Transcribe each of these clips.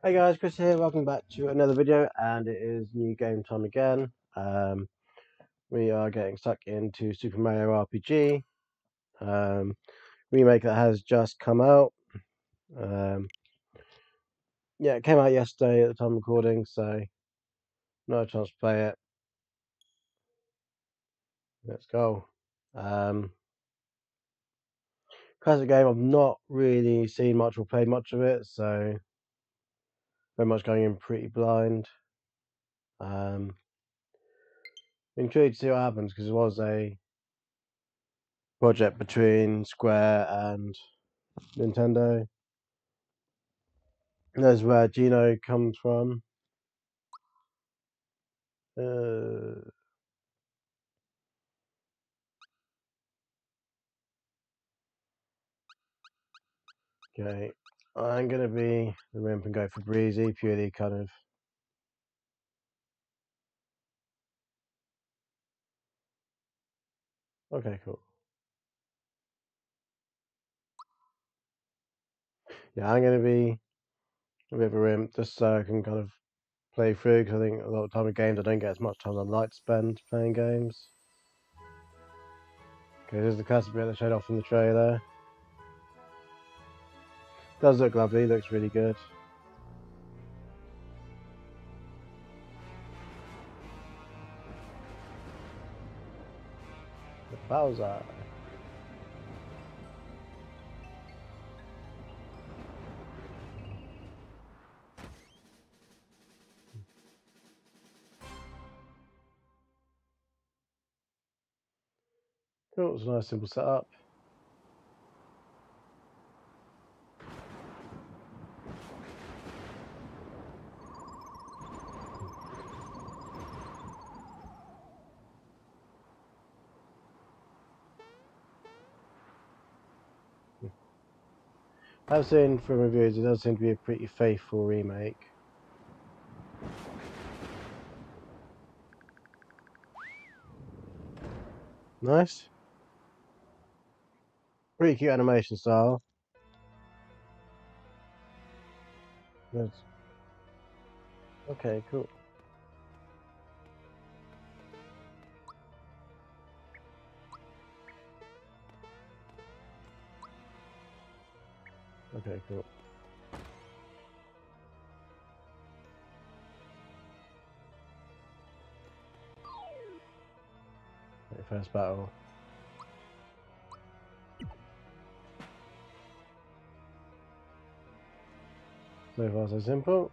Hey guys, Chris here. Welcome back to another video, and it is new game time again. Um, we are getting stuck into Super Mario RPG um, remake that has just come out. Um, yeah, it came out yesterday at the time of recording, so no chance to play it. Let's go. Um, classic game. I've not really seen much or played much of it, so very much going in pretty blind. Um, intrigued to see what happens because it was a project between Square and Nintendo. That's where Geno comes from. Uh, okay, I'm gonna be the wimp and go for breezy, purely kind of Okay, cool. Yeah, I'm going to be a bit of a rim just so I can kind of play through because I think a lot of time with games I don't get as much time as I'd like to spend playing games. Okay, there's the classic bit that showed off in the trailer. Does look lovely, looks really good. The Bowser. Cool, it's a nice simple setup. I've seen from reviews it does seem to be a pretty faithful remake. Nice. Pretty cute animation style. Good. Okay, cool. Okay, cool. First battle. So far so simple.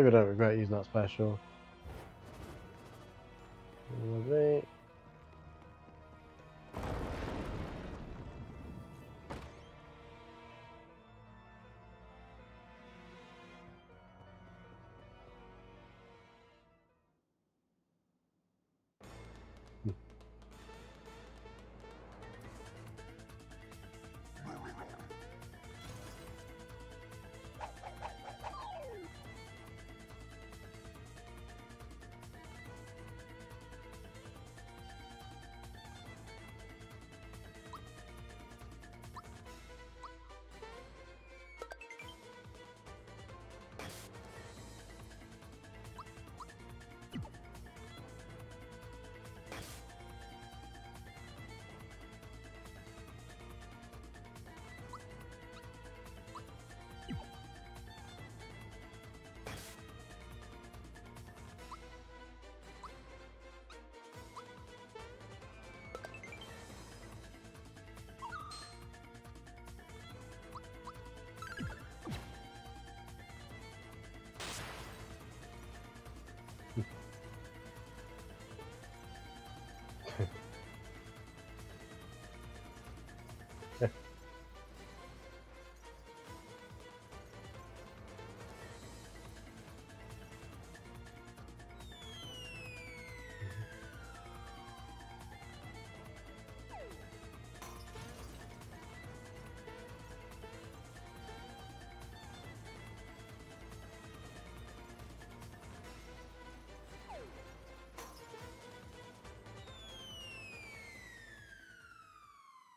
Maybe I don't regret using that special.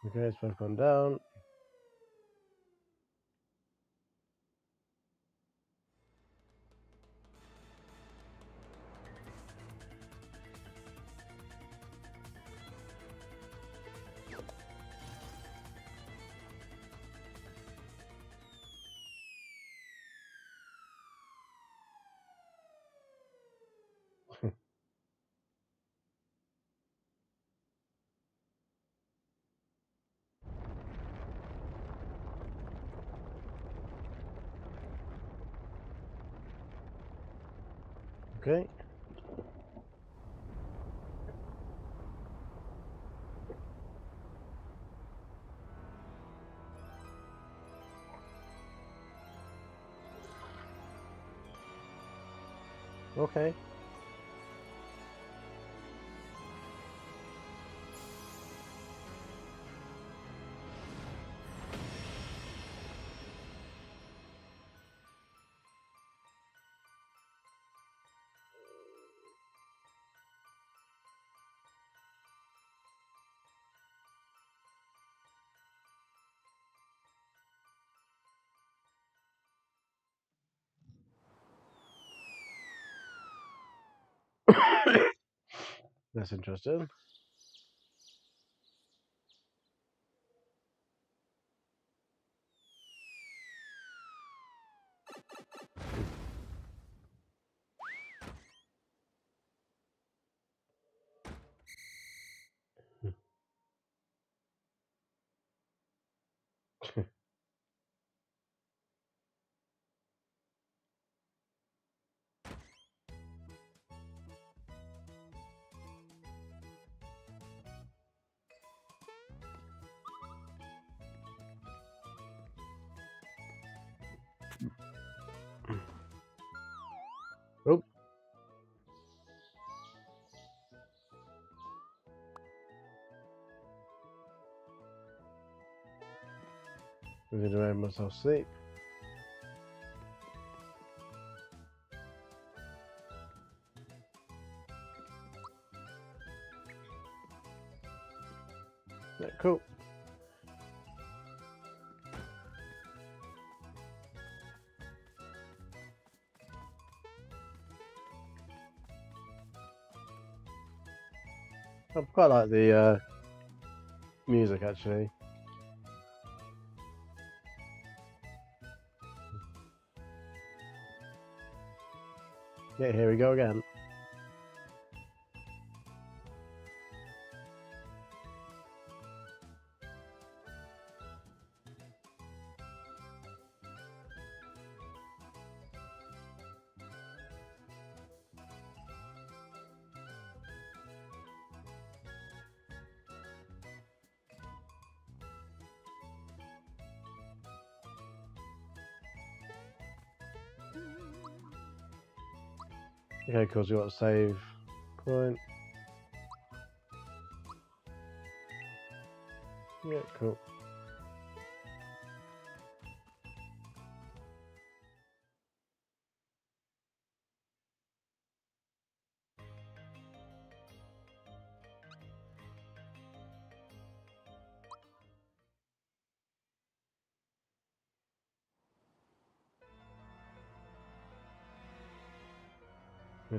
Okay, it's both gone down. Okay. Okay. That's interesting. I'm going to make myself sleep. Yeah, cool. I quite like the uh, music actually. Yeah, here we go again. Because we got to save point.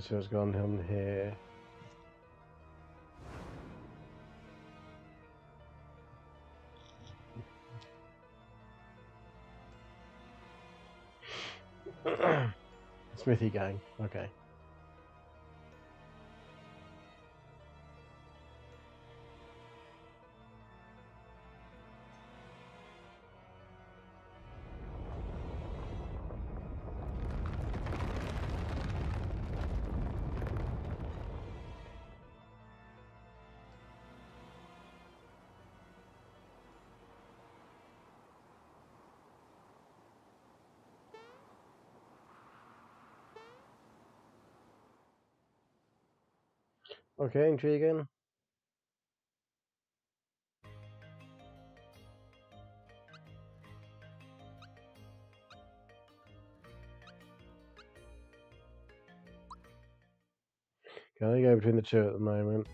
See what's gone on here. Smithy gang, okay. Okay, intriguing. Can I go between the two at the moment?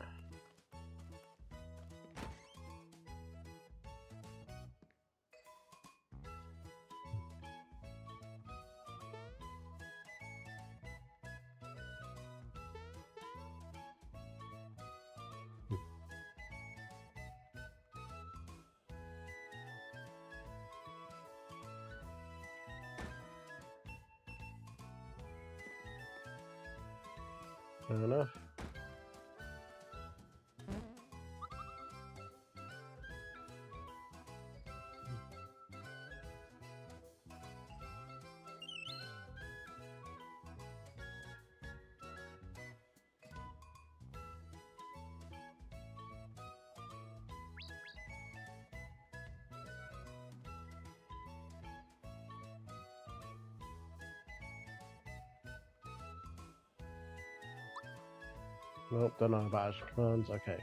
Don't know about Azure commands. Okay.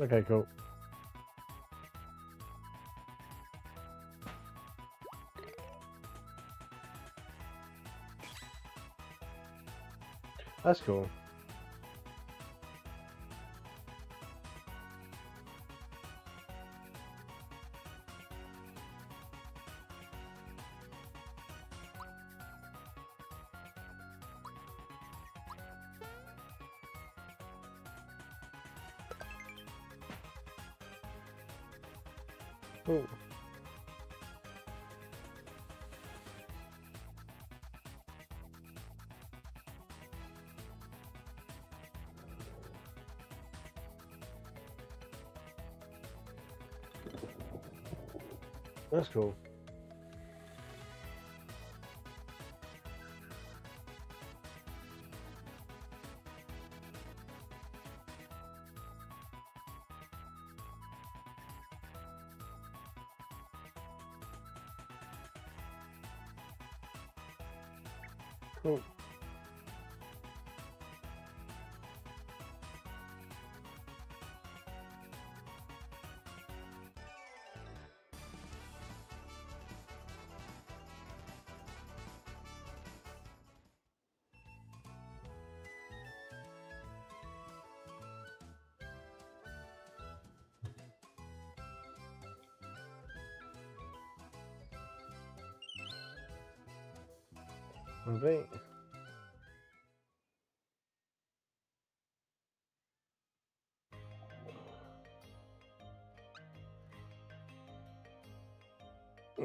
Okay, cool. That's cool. That's cool.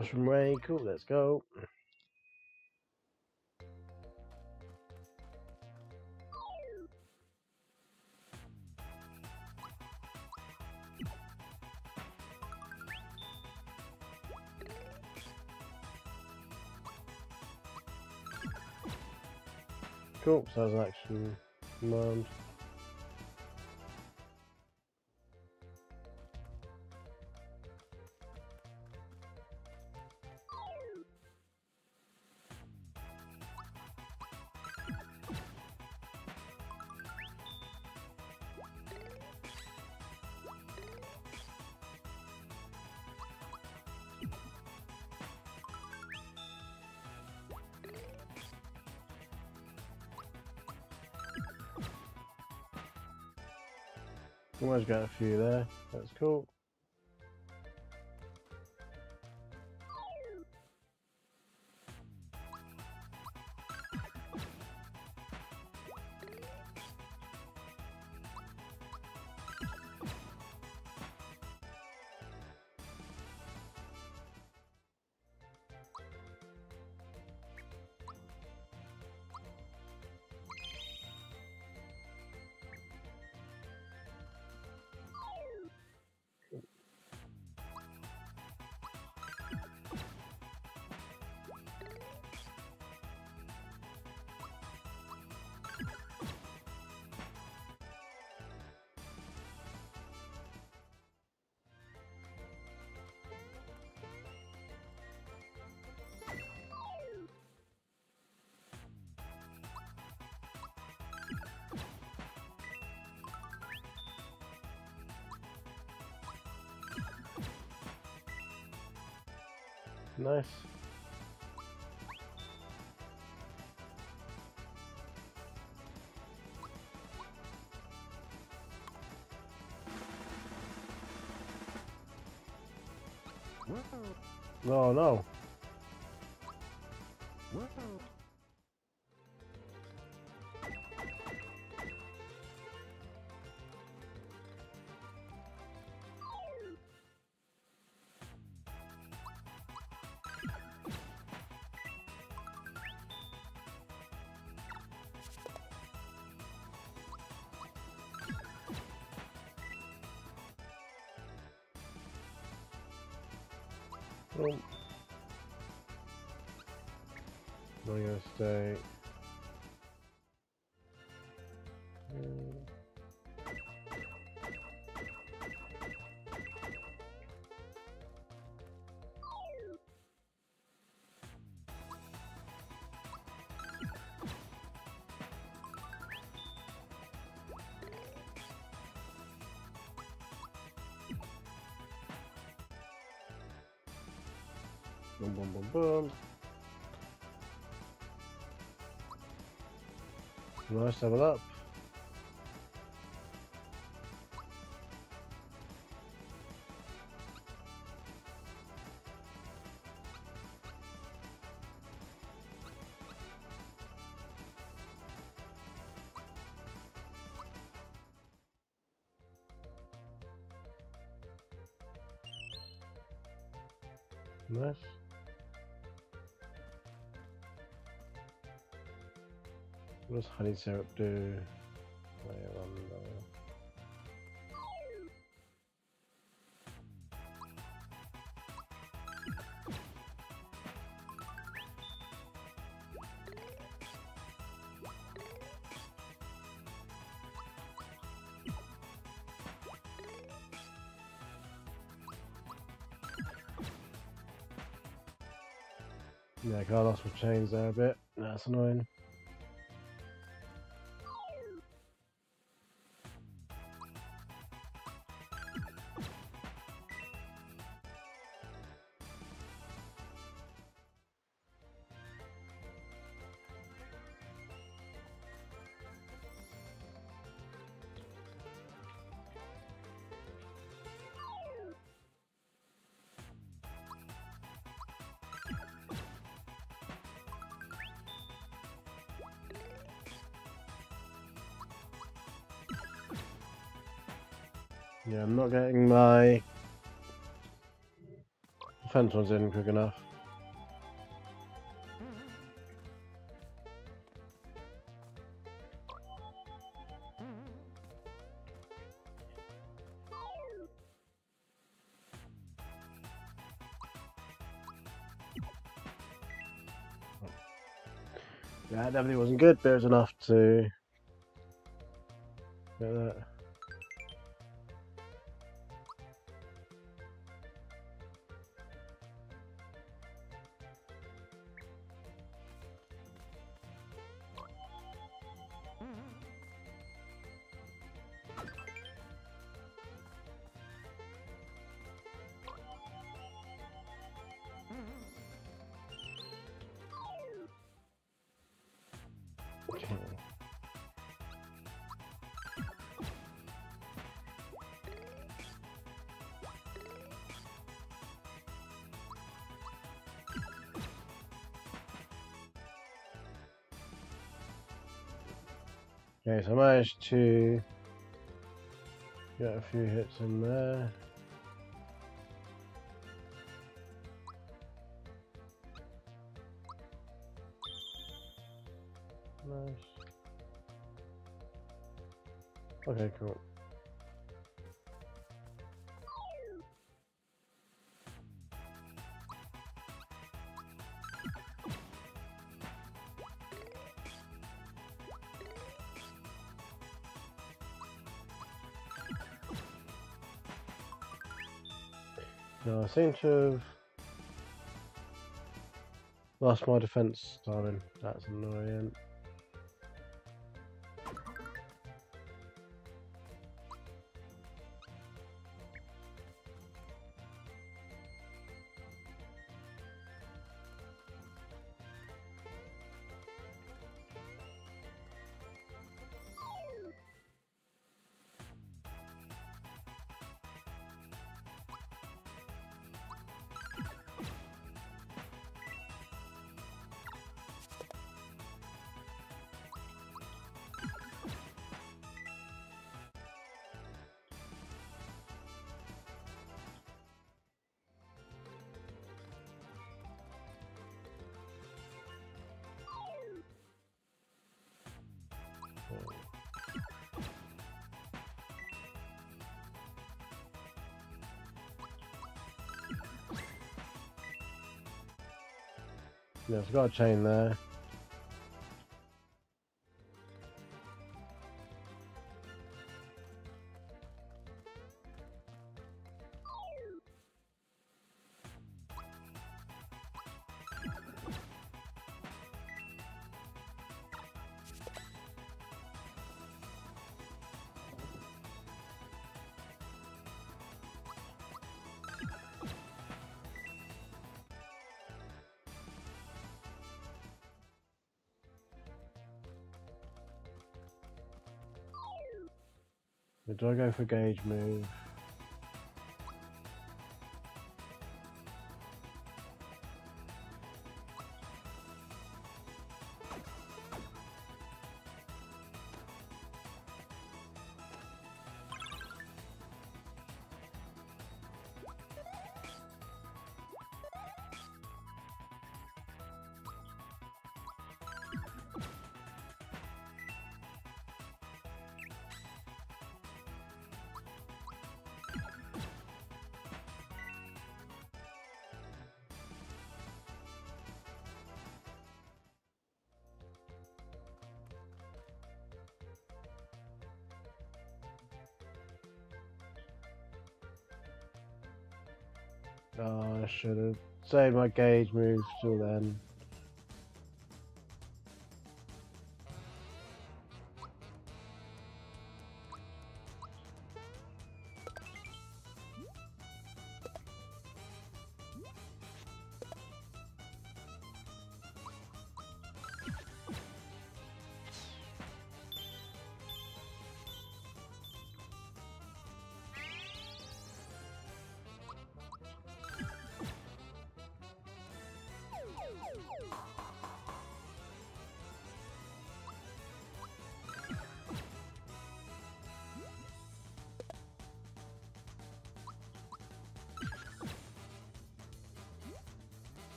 Mushroom Way, cool, let's go. Cool, so that's an action command. Almost got a few there. That's cool. Nice. Oh, no, no. Boom, boom, boom, boom. Nice level up. Nice. Does honey syrup do? Yeah, Carlos will change there a bit. That's annoying. I'm not getting my defense ones in quick enough. That definitely wasn't good, but it was enough to Okay, so I managed to get a few hits in there. Nice. Okay, cool. No, seem to have lost my defense darling. That's annoying. So got a chain there. Do I go for gauge move? Should have saved my gauge moves till then.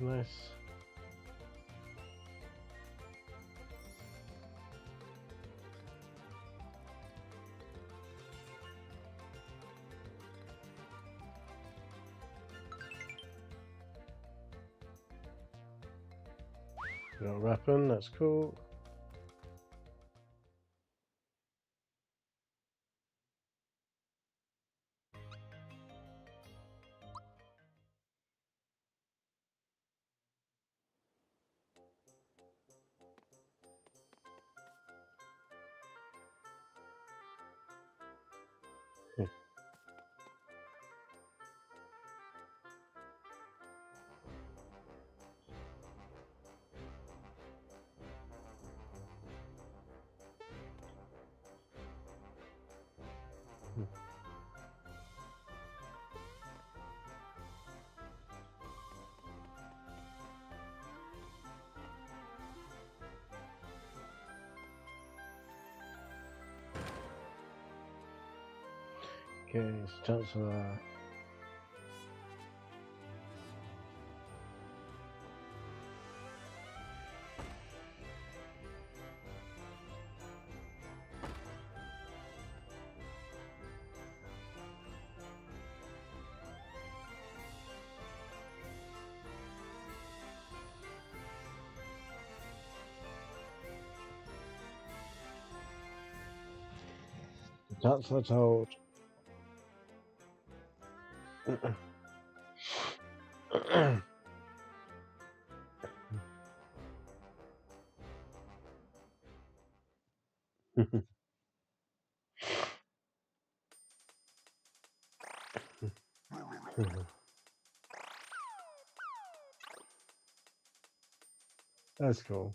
Nice. Got a weapon, that's cool. Okay, Chancellor. Chancellor told. That's cool.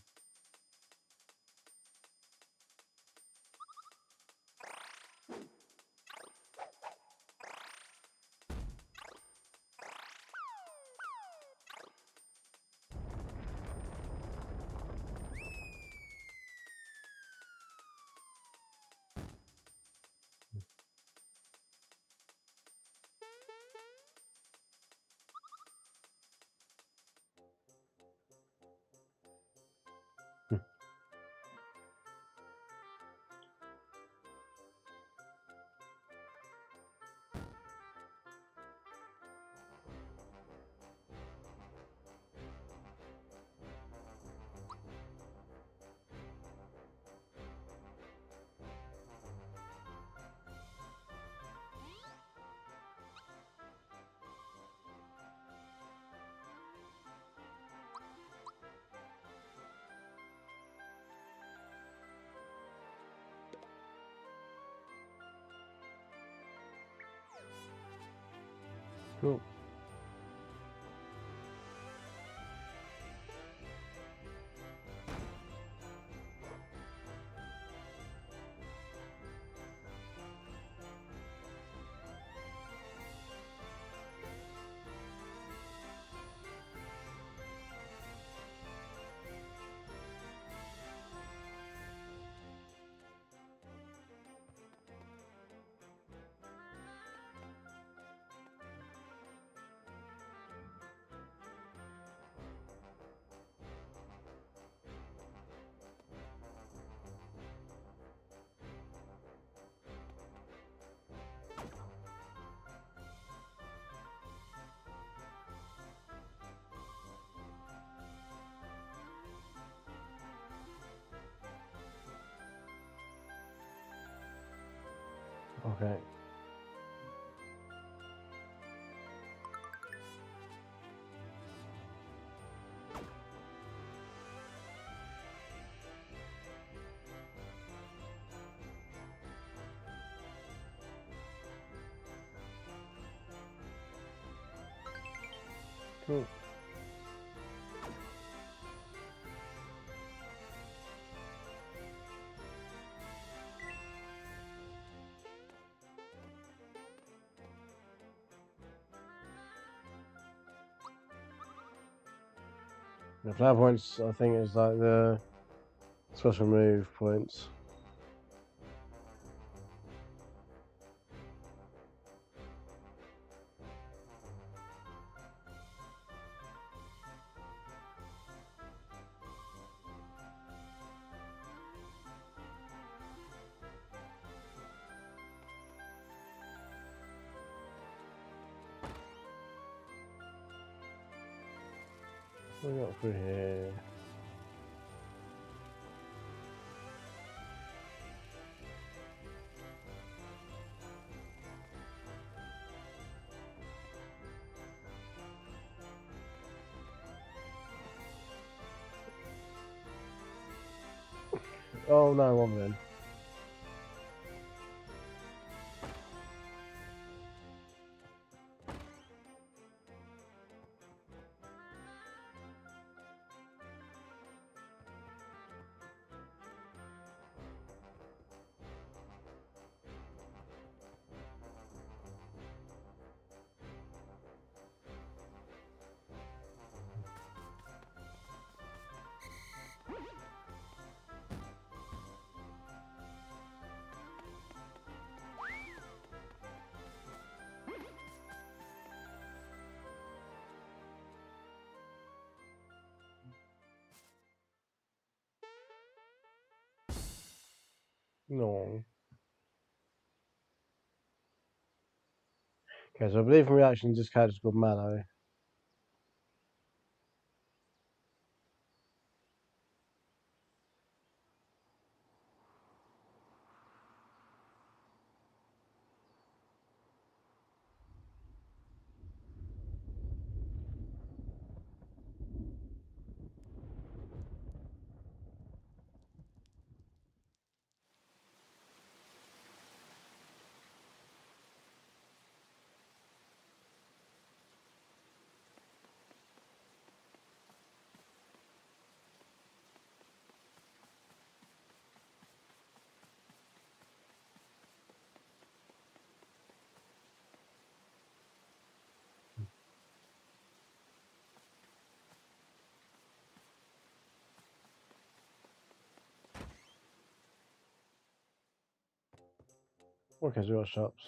Okay. Cool. The flower points, I think, is like the special move points. Oh no, one then. No. Okay, so I believe from reaction this character's called Mallow. Okay, so we shops.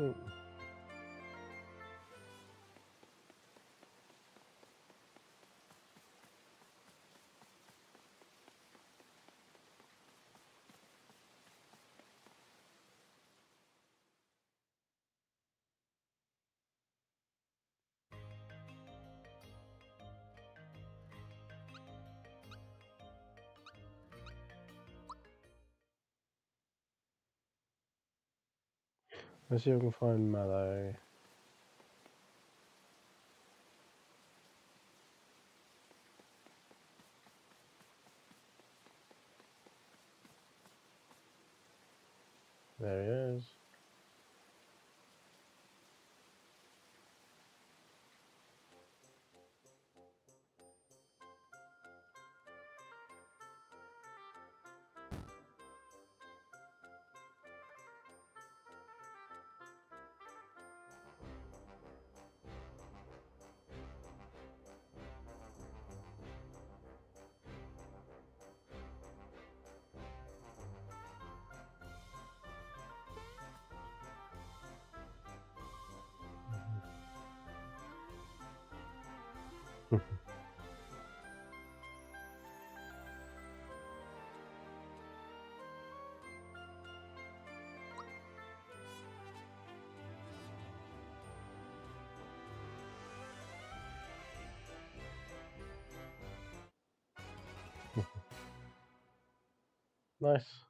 Hmm. Let's see if we Nice.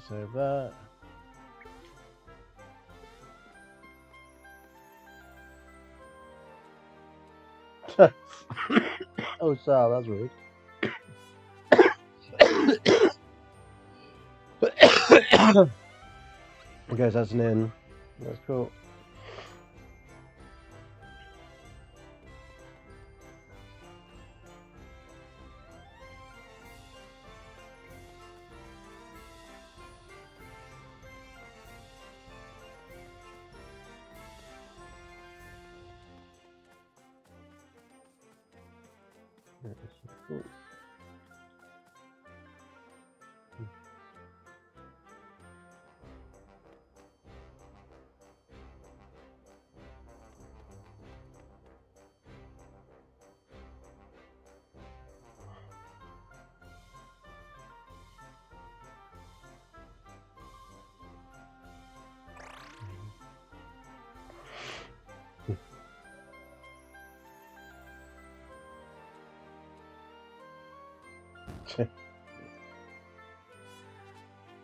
Yeah, save that. oh, Sal, that's rude. okay, so that's an inn. That's cool.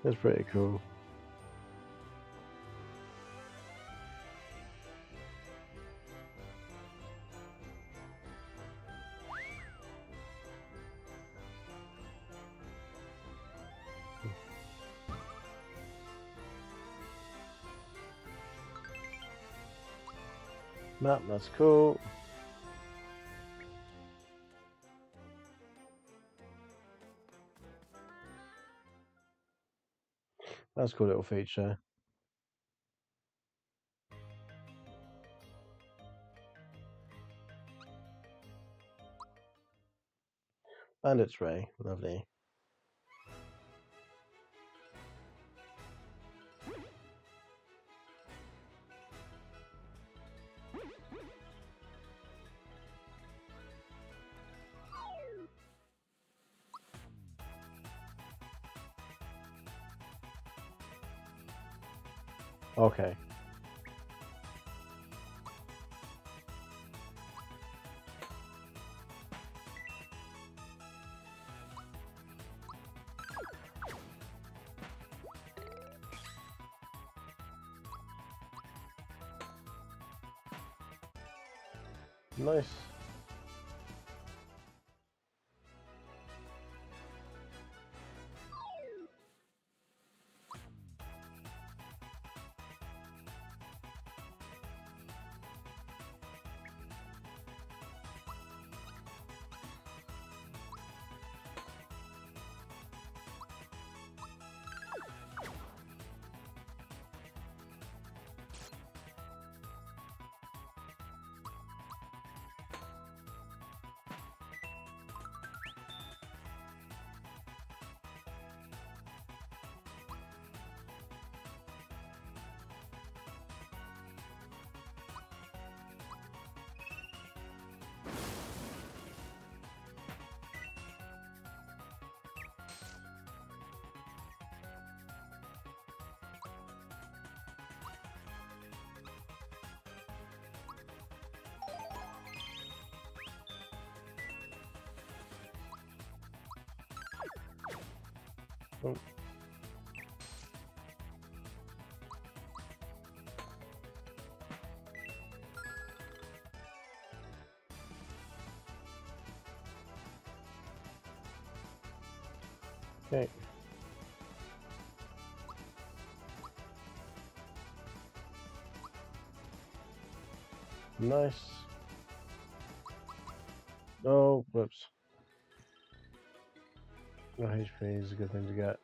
That's pretty cool. Map, that's cool. That's a cool little feature. Bandit's Way, lovely. Okay. Okay. Nice. Oh, whoops. No HP is a good thing to get.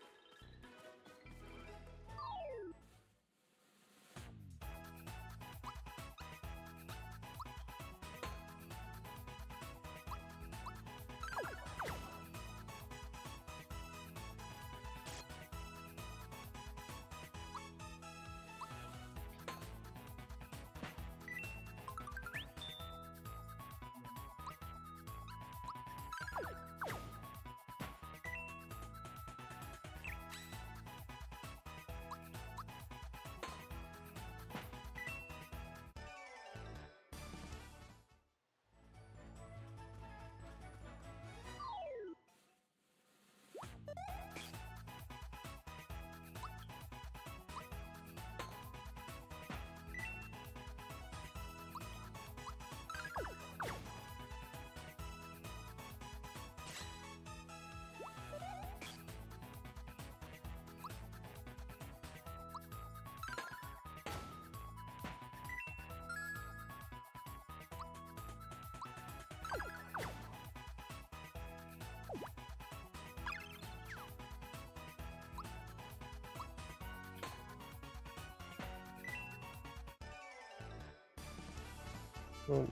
Oh.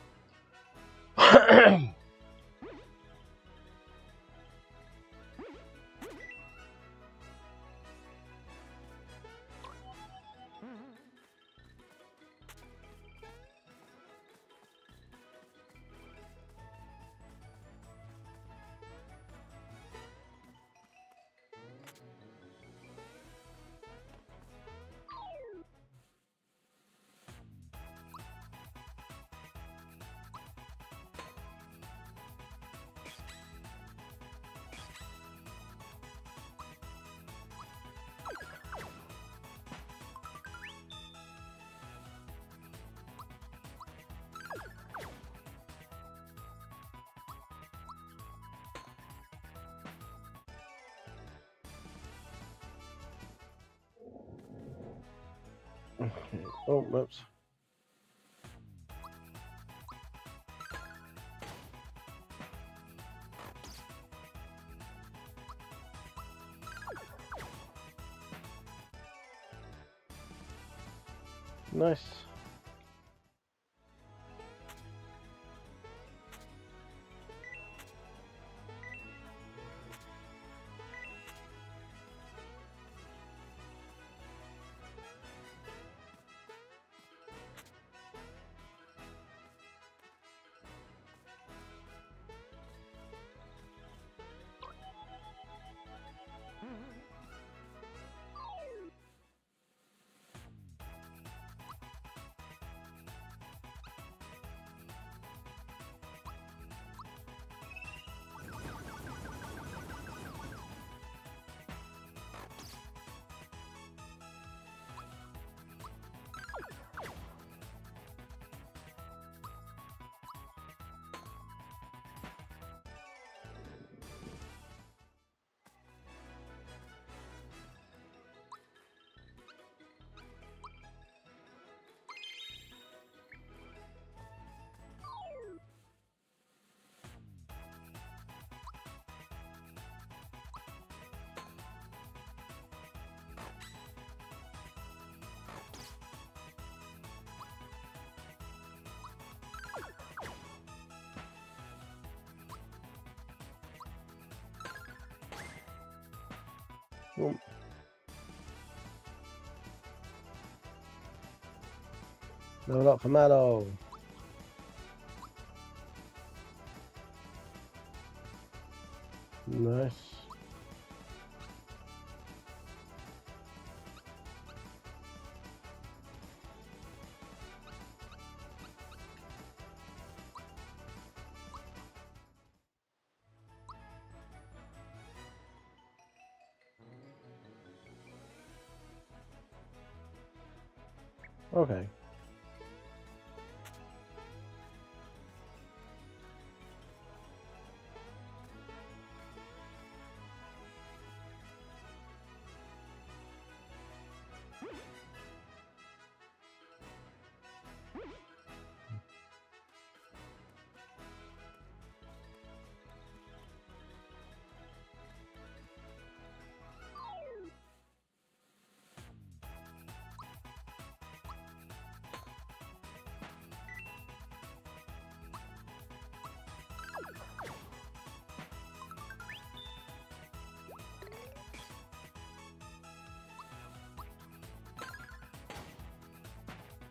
Nice. Level up Mallow. Nice. Okay.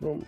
Boom.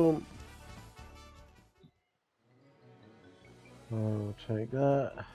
Boom. I'll take that.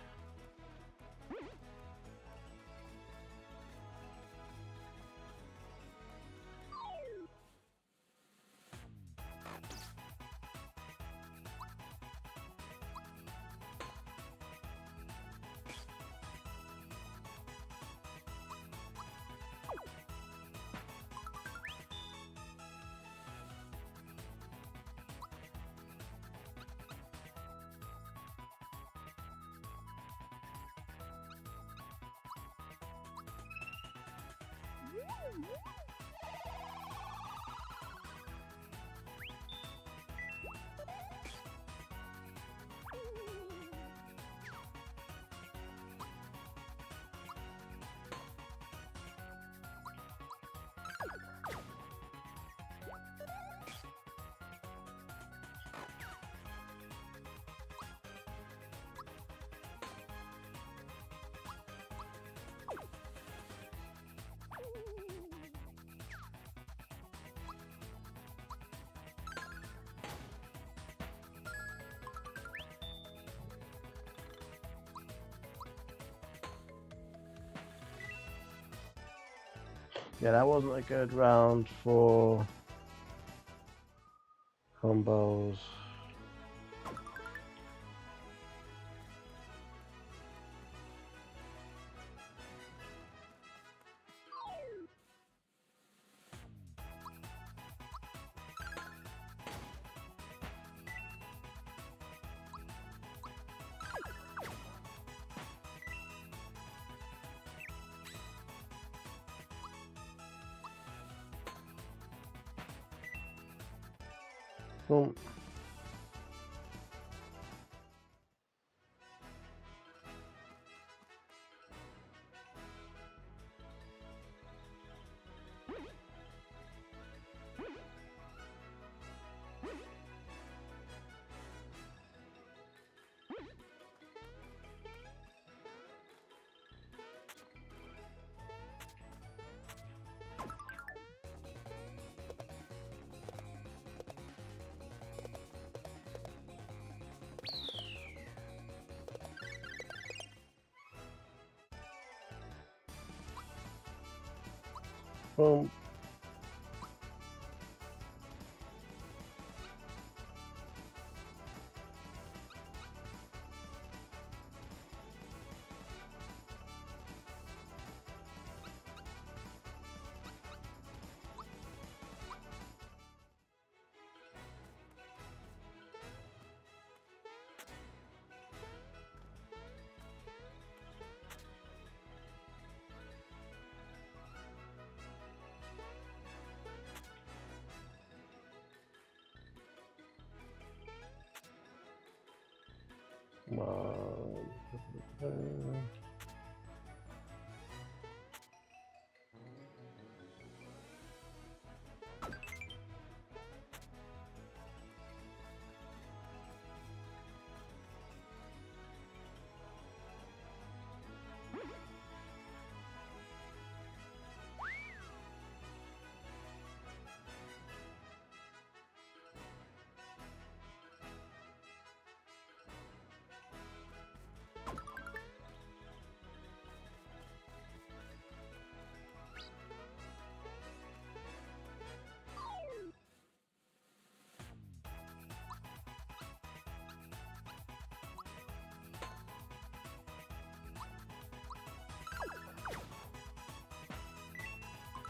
Yeah, that wasn't a good round for combos. Boom. Boom. On.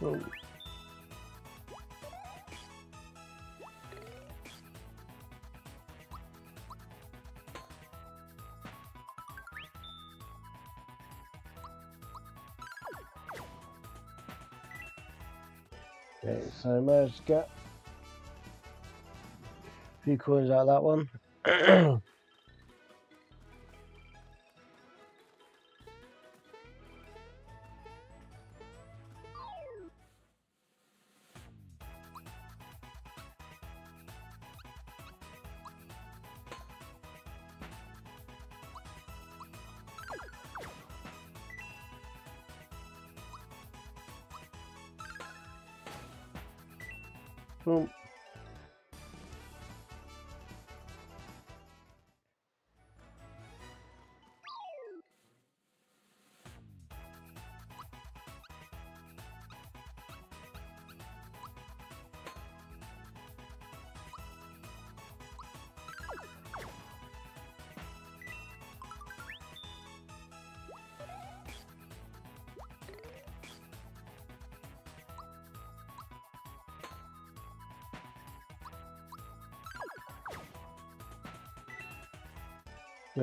Okay, so to get a few coins out of that one.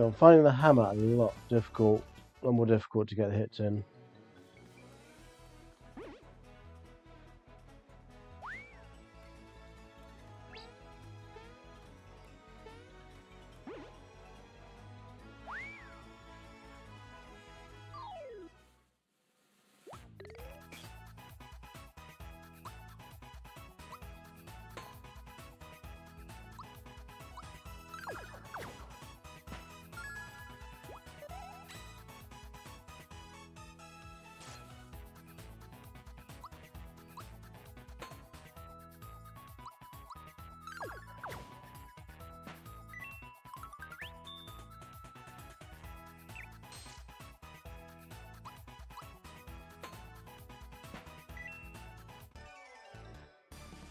know, I'm finding the hammer a lot difficult, a lot more difficult to get the hits in.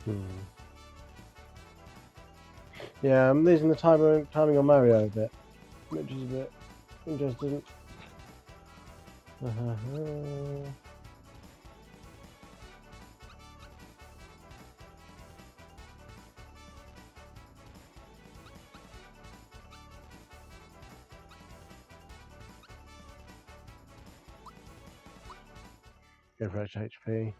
Hmm. Yeah, I'm losing the timing, timing on Mario a bit, which is a bit interesting. Go for HP.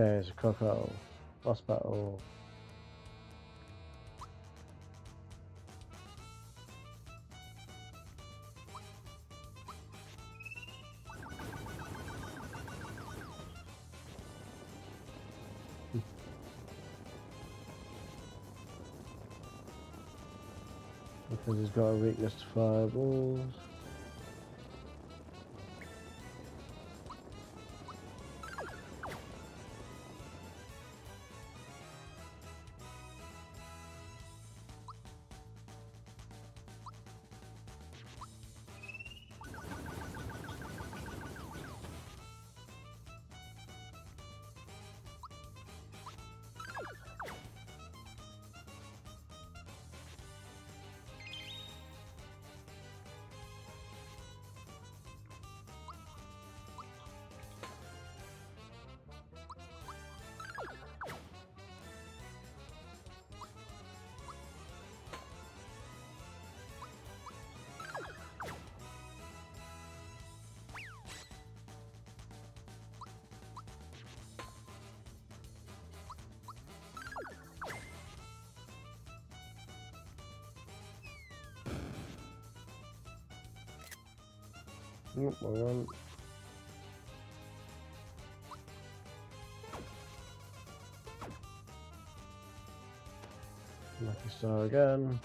Okay, it's a crocodile. Boss battle. Because he's got a weakness to fireballs. Nope, wrong. Lucky star again.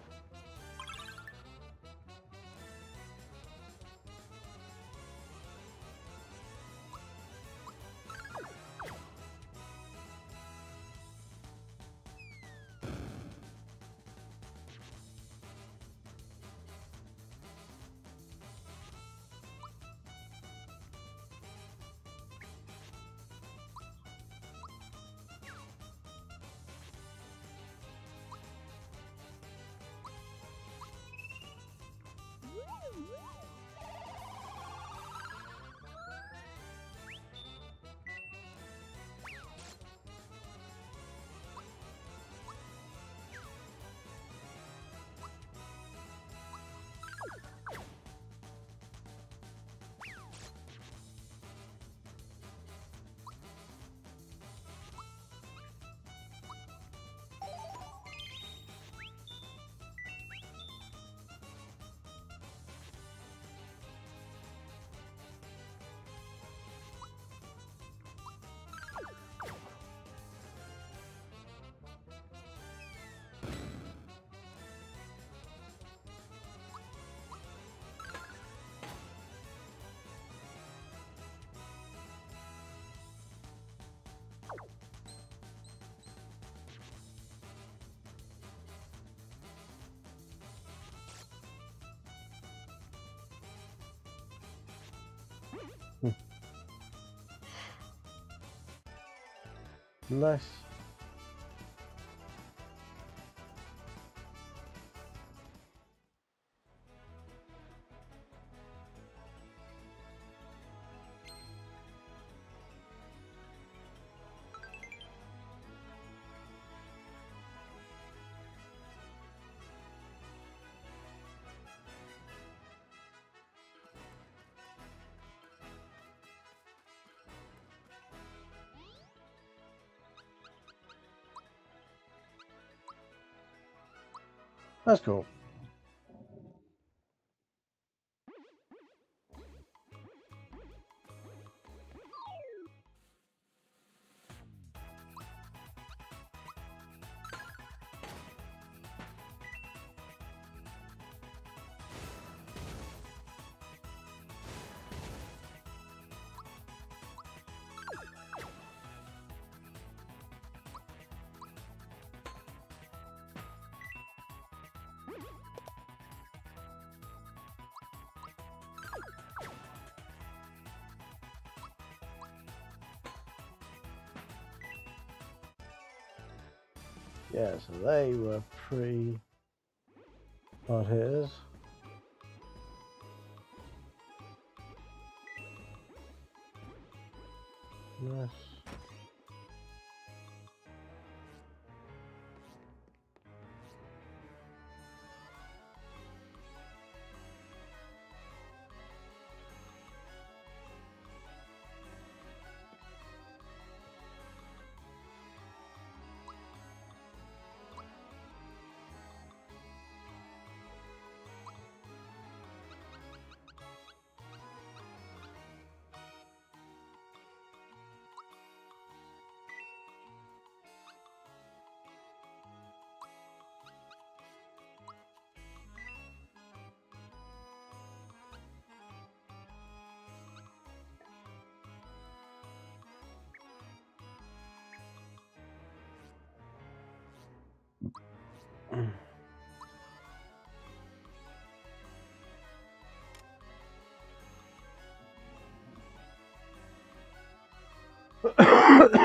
Nice. That's cool. Yeah, so they were hard hitters. Uh,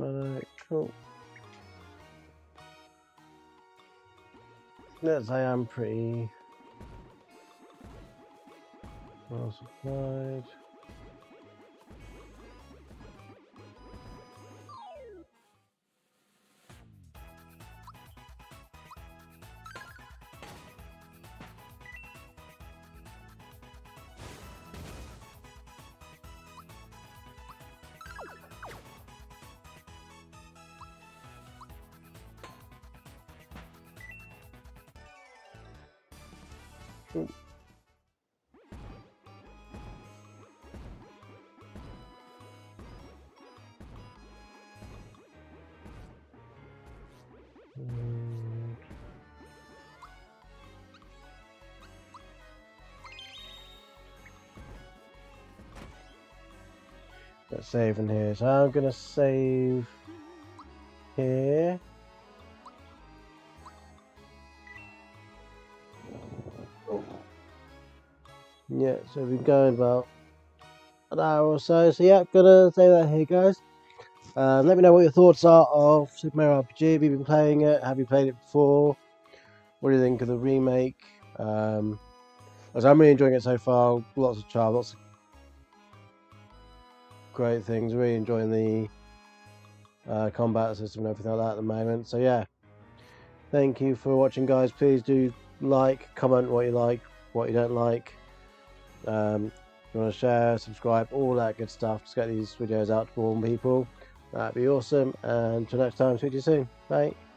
Automatic, cool. Yes, I am pretty well supplied. Saving here, so I'm gonna save here. Yeah, so we've been going about an hour or so. So yeah, gonna say that here, guys. Um, let me know what your thoughts are of Super Mario RPG. Have you been playing it? Have you played it before? What do you think of the remake? Um, as I'm really enjoying it so far. Lots of charm, lots of great things. Really enjoying the uh, combat system and everything like that at the moment. So yeah, thank you for watching, guys. Please do like, comment what you like, what you don't like. Um, if you want to share, subscribe, all that good stuff. Just get these videos out to more people. That'd be awesome. And until next time, to you soon. Bye.